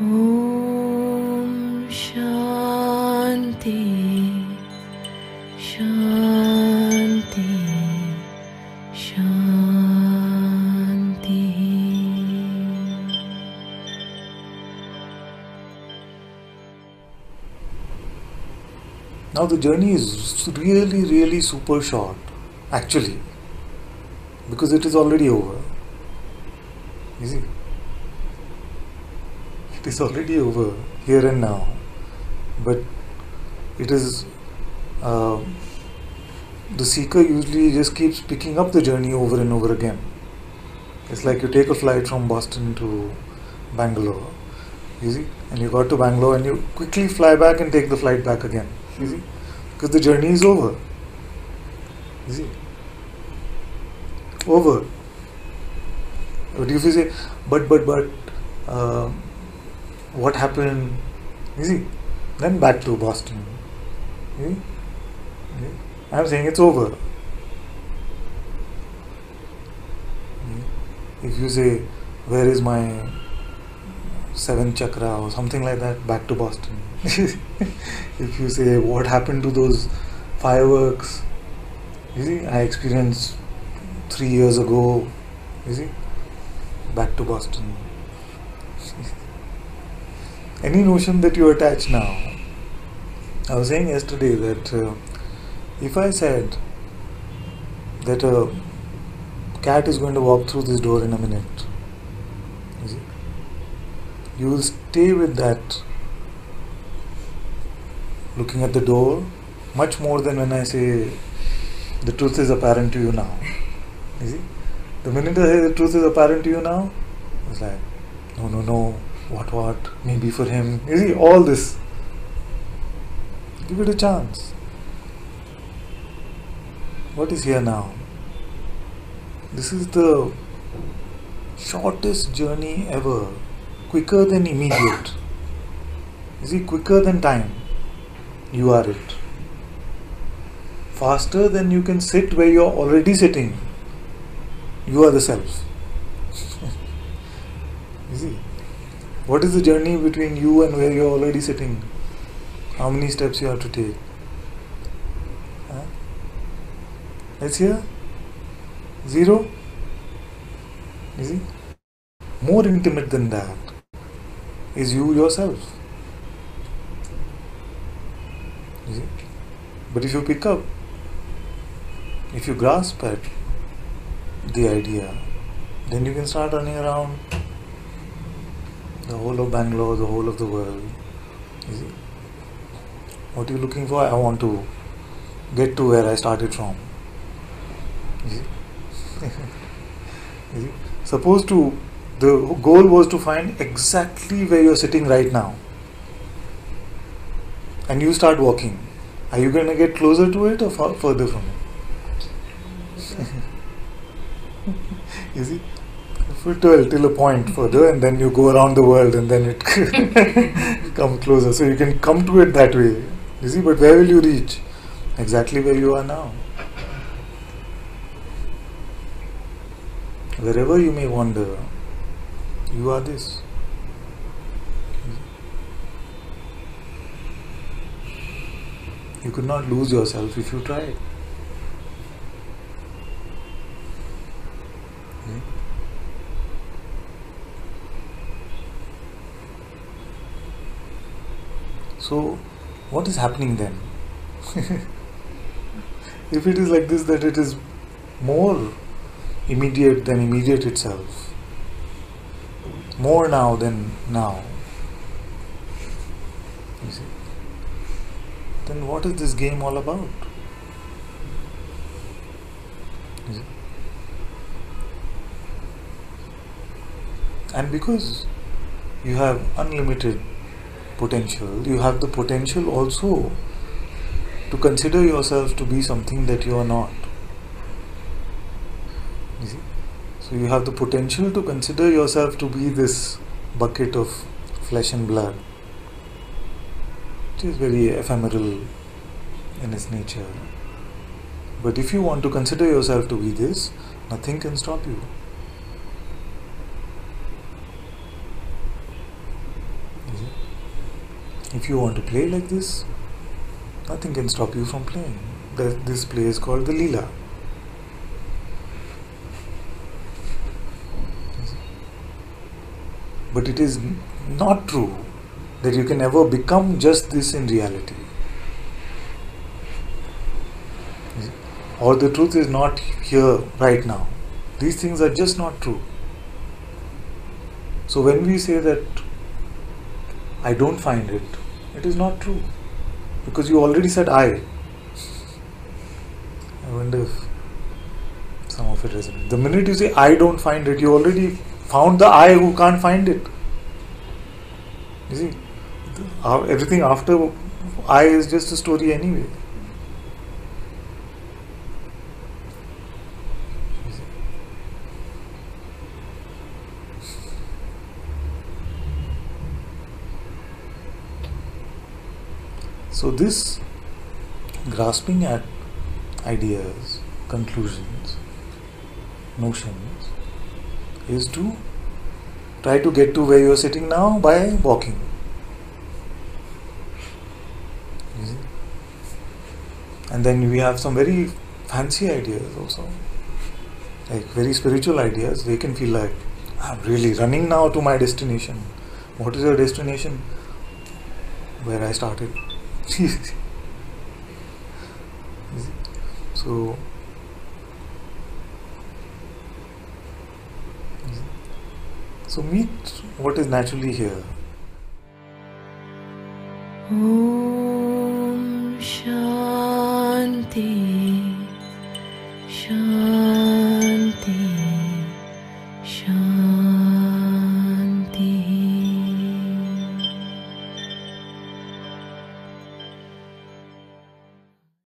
Om Shanti Shanti Shanti Now the journey is really really super short actually because it is already over. You see? It is already over here and now, but it is. Uh, the seeker usually just keeps picking up the journey over and over again. It's like you take a flight from Boston to Bangalore, see, and you got to Bangalore and you quickly fly back and take the flight back again. See? Because the journey is over. See? Over. But if you say, but, but, but, um, what happened? You see? Then back to Boston. You see? I'm saying it's over. If you say, where is my seventh chakra or something like that, back to Boston. if you say what happened to those fireworks, you see, I experienced three years ago, you see, back to Boston. Any notion that you attach now. I was saying yesterday that uh, if I said that a cat is going to walk through this door in a minute, you will stay with that looking at the door much more than when I say the truth is apparent to you now. You see? The minute I say the truth is apparent to you now, it's like, no, no, no, what, what, maybe for him. You see, all this. Give it a chance. What is here now? This is the shortest journey ever, quicker than immediate. You see, quicker than time you are it. Faster than you can sit where you're already sitting. You are the self. you see? What is the journey between you and where you're already sitting? How many steps you have to take? Let's hear. Zero. You see? More intimate than that is you yourself. You? But if you pick up, if you grasp at the idea, then you can start running around the whole of Bangalore, the whole of the world. What are you looking for? I want to get to where I started from. Suppose to the goal was to find exactly where you're sitting right now and you start walking, are you going to get closer to it or further from it? you see, till, till a point further, and then you go around the world, and then it come closer. So you can come to it that way. You see, but where will you reach? Exactly where you are now. Wherever you may wander, you are this. You could not lose yourself if you tried. So, what is happening then? if it is like this, that it is more immediate than immediate itself, more now than now. You see? then what is this game all about? And because you have unlimited potential, you have the potential also to consider yourself to be something that you are not. You see? So you have the potential to consider yourself to be this bucket of flesh and blood it is very ephemeral in its nature. But if you want to consider yourself to be this, nothing can stop you. If you want to play like this, nothing can stop you from playing. This play is called the Leela. But it is not true that you can ever become just this in reality. Or the truth is not here right now. These things are just not true. So when we say that I don't find it, it is not true. Because you already said I. I wonder if some of it resonates. The minute you say I don't find it, you already found the I who can't find it. You see, uh, everything after I is just a story anyway. So, this grasping at ideas, conclusions, notions is to try to get to where you are sitting now by walking. And then we have some very fancy ideas also, like very spiritual ideas. They can feel like I'm really running now to my destination. What is your destination? Where I started. so so meet what is naturally here. Om Shanti Shanti